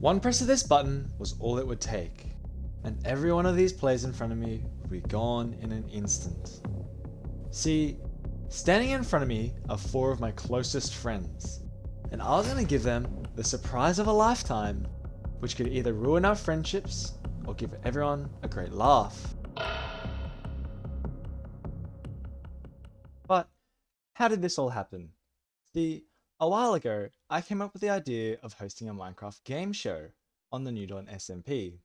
One press of this button was all it would take, and every one of these players in front of me would be gone in an instant. See, standing in front of me are four of my closest friends, and I was going to give them the surprise of a lifetime, which could either ruin our friendships or give everyone a great laugh. But how did this all happen? See, a while ago, I came up with the idea of hosting a Minecraft game show on the New Dawn SMP.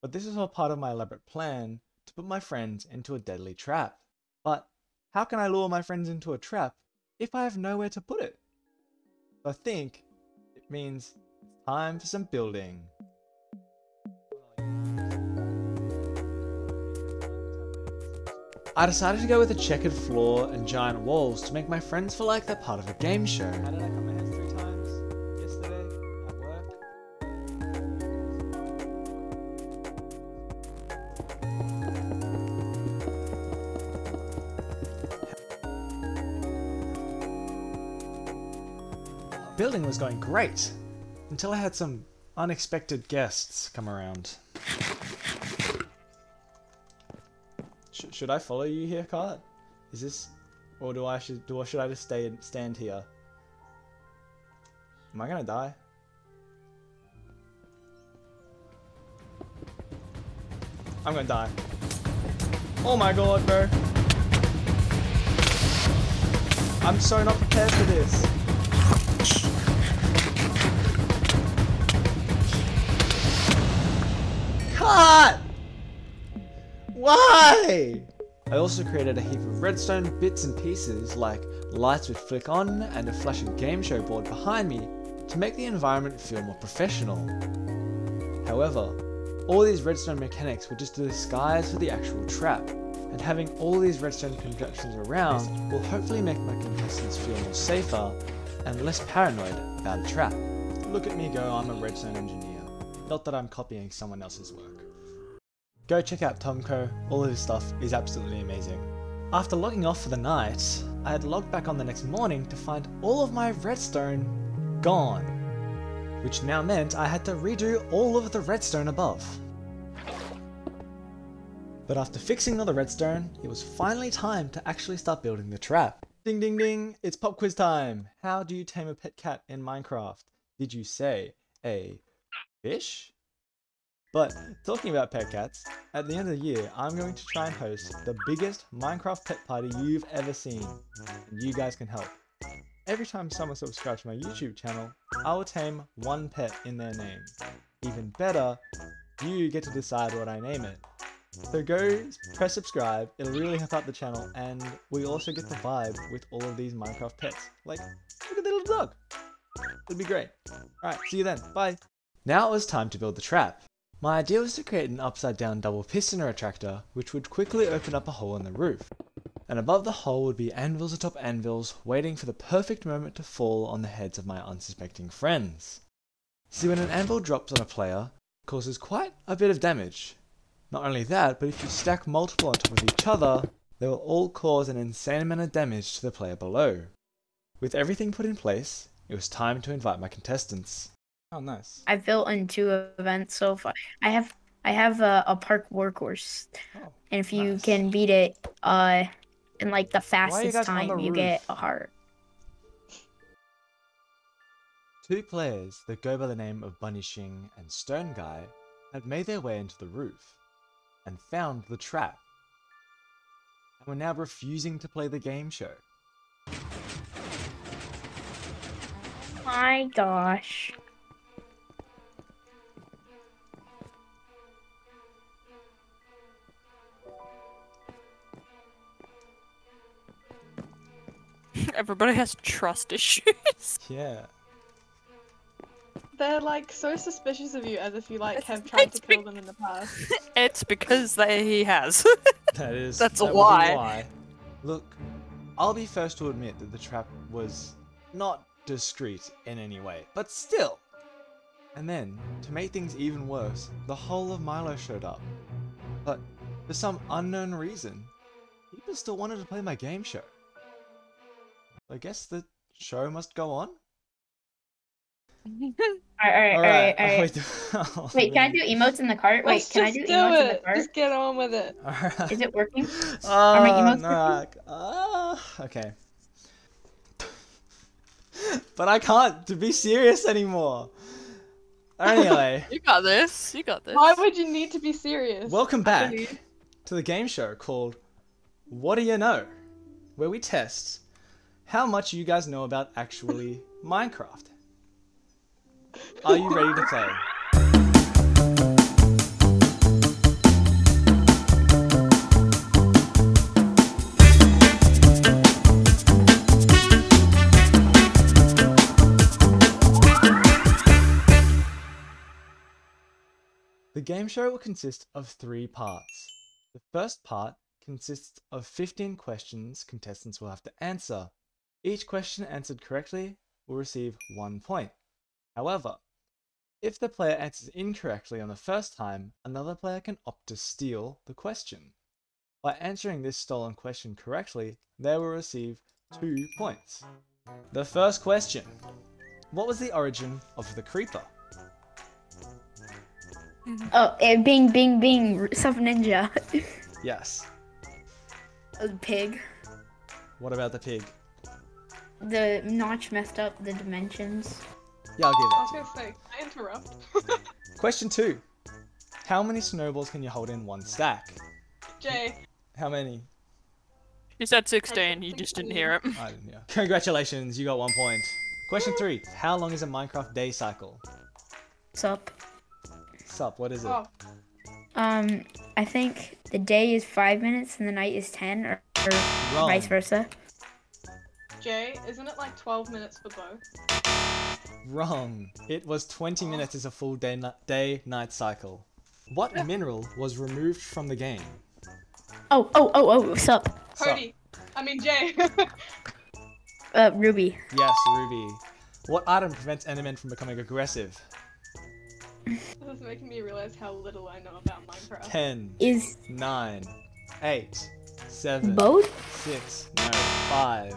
But this is all part of my elaborate plan to put my friends into a deadly trap. But how can I lure my friends into a trap if I have nowhere to put it? I think it means time for some building. I decided to go with a checkered floor and giant walls to make my friends feel like they're part of a game show. How did I cut my hands three times? Yesterday, at work. Building was going great until I had some unexpected guests come around. Sh should I follow you here, Cart? Is this, or do I should, do or should I just stay stand here? Am I gonna die? I'm gonna die. Oh my god, bro! I'm so not prepared for this. Why? I also created a heap of redstone bits and pieces like lights with flick on and a flashing game show board behind me to make the environment feel more professional. However, all these redstone mechanics were just a disguise for the actual trap, and having all these redstone contraptions around will hopefully make my contestants feel more safer and less paranoid about a trap. Look at me go, I'm a redstone engineer. Not that I'm copying someone else's work. Go check out Tomko, all of his stuff is absolutely amazing. After logging off for the night, I had logged back on the next morning to find all of my redstone gone, which now meant I had to redo all of the redstone above. But after fixing all the redstone, it was finally time to actually start building the trap. Ding ding ding, it's pop quiz time! How do you tame a pet cat in Minecraft? Did you say a fish? But talking about pet cats, at the end of the year, I'm going to try and host the biggest Minecraft pet party you've ever seen. And you guys can help. Every time someone subscribes to my YouTube channel, I will tame one pet in their name. Even better, you get to decide what I name it. So go press subscribe, it'll really help out the channel, and we also get the vibe with all of these Minecraft pets. Like, look at the little dog! It'd be great. Alright, see you then, bye! Now it was time to build the trap. My idea was to create an upside down double piston retractor which would quickly open up a hole in the roof. And above the hole would be anvils atop anvils waiting for the perfect moment to fall on the heads of my unsuspecting friends. See when an anvil drops on a player, it causes quite a bit of damage. Not only that, but if you stack multiple on top of each other, they will all cause an insane amount of damage to the player below. With everything put in place, it was time to invite my contestants. Oh, nice. I've built in two events so far. I have I have a, a parkour course, Oh, and if you nice. can beat it, uh, in like the Why are you fastest time, the you get a heart. Two players that go by the name of Bunny Shing and Stone Guy had made their way into the roof and found the trap and were now refusing to play the game show. My gosh. Everybody has trust issues. Yeah. They're like so suspicious of you as if you like have tried to kill them in the past. it's because they, he has. That is That's that would be why. why. Look, I'll be first to admit that the trap was not discreet in any way, but still. And then, to make things even worse, the whole of Milo showed up. But for some unknown reason, people still wanted to play my game show. I guess the show must go on? Alright, alright, alright, alright. Wait, oh, Wait, can I do emotes in the cart? Wait, Let's can I do do emotes in the cart? Just get on with it. Alright. Is it working? Oh, my emotes no. Ah, okay. but I can't to be serious anymore. Anyway, You got this. You got this. Why would you need to be serious? welcome back to the game show called What Do You Know? Where we test how much do you guys know about actually Minecraft. Are you ready to play? The game show will consist of three parts. The first part consists of 15 questions contestants will have to answer. Each question answered correctly will receive one point. However, if the player answers incorrectly on the first time, another player can opt to steal the question. By answering this stolen question correctly, they will receive two points. The first question What was the origin of the creeper? Oh, eh, Bing, Bing, Bing, Sub Ninja. Yes. A Pig. What about the pig? The Notch messed up the dimensions. Yeah, I'll give it. I that was to gonna say, can I interrupt? Question two. How many snowballs can you hold in one stack? Jay, How many? You said 16. You just didn't hear it. I didn't know. Congratulations, you got one point. Question three. How long is a Minecraft day cycle? Sup? Sup, what is it? oh, Um, I think the day is five minutes and the night is ten, or, or vice versa. Jay, isn't it like 12 minutes for both? Wrong. It was 20 minutes is a full day ni- day night cycle. What mineral was removed from the game? Oh, oh, oh, oh, what's up? Cody. I mean, Jay. Uh, Ruby. Yes, Ruby. What item prevents Endermen from becoming aggressive? this is making me realize how little I know about Minecraft. 10, Is 9, 8, 7, both? Six, no, five,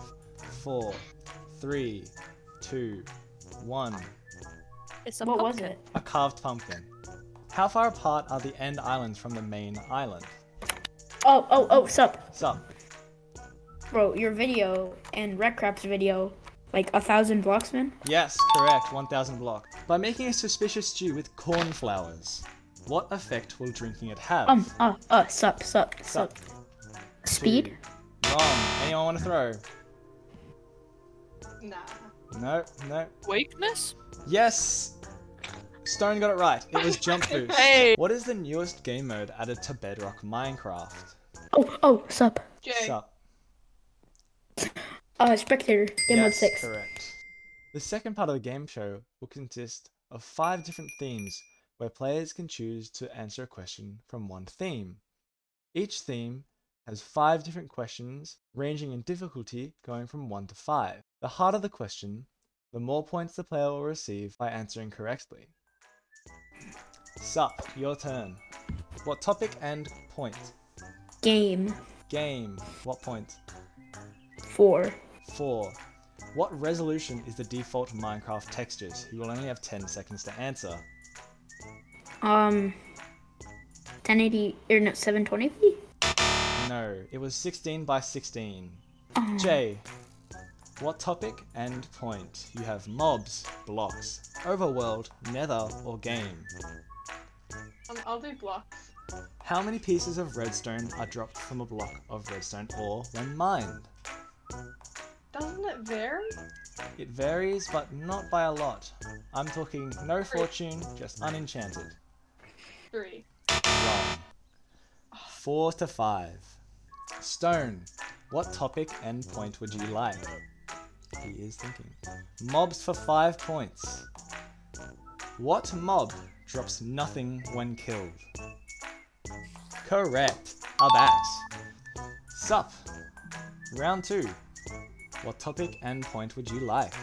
four, three, two, one. It's a What was it? A carved pumpkin. How far apart are the end islands from the main island? Oh, oh, oh, sup? So, Bro, your video and Redcrap's video, like a thousand blocks, man. yes, correct, 1000 block. By making a suspicious stew with cornflowers, what effect will drinking it have? Um, uh, uh, sup, sup, sup. Sup. Speed? Wrong. Anyone want to throw? Nah. No, no. Weakness? Yes! Stone got it right. It was jump boost. Hey! What is the newest game mode added to Bedrock Minecraft? Oh, oh, sup? Jay, Sup. Uh, Spectator, game mode yes, 6. correct. The second part of the game show will consist of five different themes where players can choose to answer a question from one theme. Each theme has five different questions ranging in difficulty going from 1 to 5. The harder the question, the more points the player will receive by answering correctly. Sup, your turn. What topic and point? Game. Game, what point? 4. 4. What resolution is the default Minecraft textures? You will only have 10 seconds to answer. Um, 1080, or no, 720p? No, it was 16 by 16. Oh. J. What topic and point? You have mobs, blocks, overworld, nether, or game. um, I'll do blocks. How many pieces of redstone are dropped from a block of redstone ore when mined? Doesn't it vary? It varies, but not by a lot. I'm talking no fortune, just unenchanted. Three. Wrong. Four to five. Stone. What topic and point would you like? He is thinking. Mobs for five points. What mob drops nothing when killed? Correct. Abax. Sup. Round two. What topic and point would you like?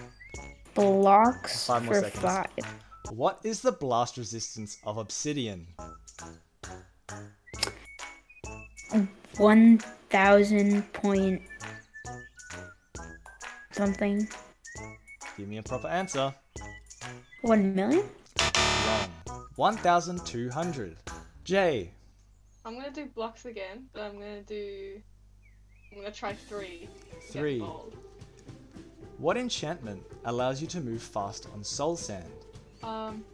Blocks Five more for seconds. 5. What is the blast resistance of obsidian? 1000 point something. Give me a proper answer. One million? Wrong. 1,200. J. I'm gonna do blocks again, but I'm gonna do. I'm gonna try three. Three. What enchantment allows you to move fast on soul sand? Um.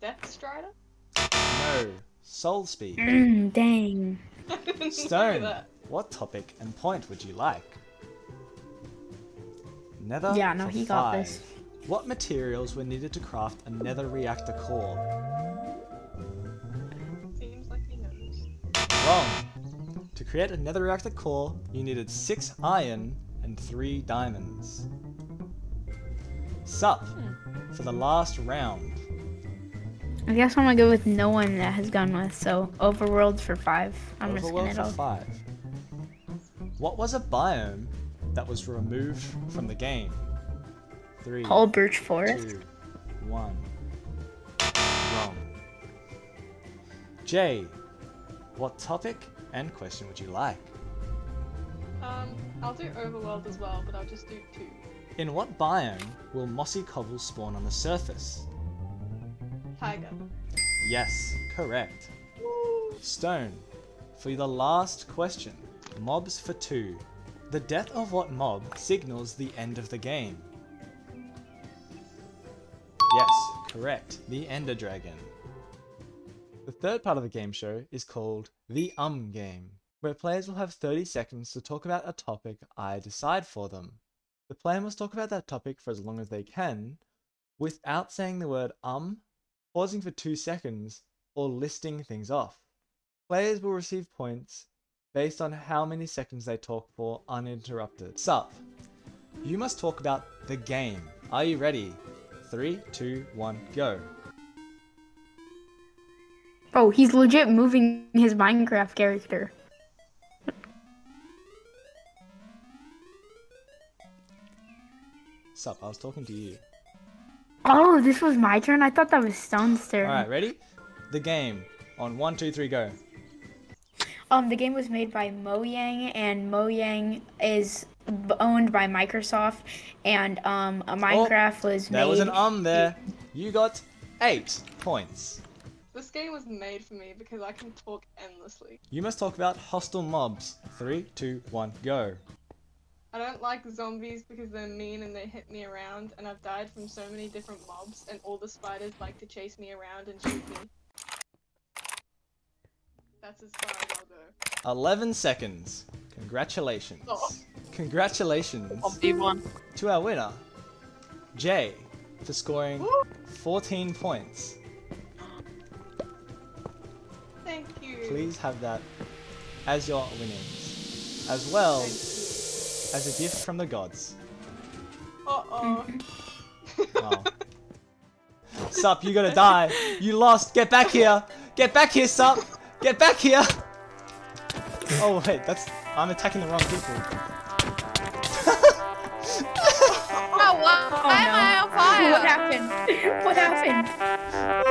Depth Strider? No. Soul speed. Mm, dang. I didn't know Stone. What topic and point would you like? Nether. Yeah, no, for he got this. What materials were needed to craft a nether reactor core? Seems like he knows. Wrong. To create a nether reactor core, you needed six iron and three diamonds. Sup, hmm. for the last round. I guess I'm gonna go with no one that has gone with, so Overworld for five. I'm risking Overworld it for all. five. What was a biome that was removed from the game? Three, Whole Birch Forest. two, one. Wrong. Jay, what topic and question would you like? Um, I'll do Overworld as well, but I'll just do two. In what biome will mossy cobbles spawn on the surface? Taiga. Yes, correct. Stone, for the last question. Mobs for two. The death of what mob signals the end of the game? Yes, correct. The Ender Dragon. The third part of the game show is called the Um Game, where players will have 30 seconds to talk about a topic I decide for them. The player must talk about that topic for as long as they can, without saying the word um, pausing for two seconds, or listing things off. Players will receive points based on how many seconds they talk for uninterrupted. Sup, you must talk about the game. Are you ready? Three, two, one, go. Oh, he's legit moving his Minecraft character. Sup, I was talking to you. Oh, this was my turn. I thought that was Stone's turn. Alright, ready? The game. On one, two, three, go. Um, the game was made by Mojang, and Mojang is owned by Microsoft, and um, a Minecraft was made. There was an um there. You got eight points. This game was made for me because I can talk endlessly. You must talk about hostile mobs. Three, two, one, go. I don't like zombies because they're mean and they hit me around, and I've died from so many different mobs, and all the spiders like to chase me around and shoot me. That's as far as I'll go. 11 seconds. Congratulations. Oh. Congratulations Obvi one. to our winner, Jay, for scoring Woo! 14 points. Thank you. Please have that as your winnings, as well as a gift from the gods. you. Uh oh. Wow. Sup, you gotta die. You lost. Get back here. Get back here, Sup. Get back here. Oh wait, that's I'm attacking the wrong people. Oh, what? Oh, Why am I on What happened? What happened?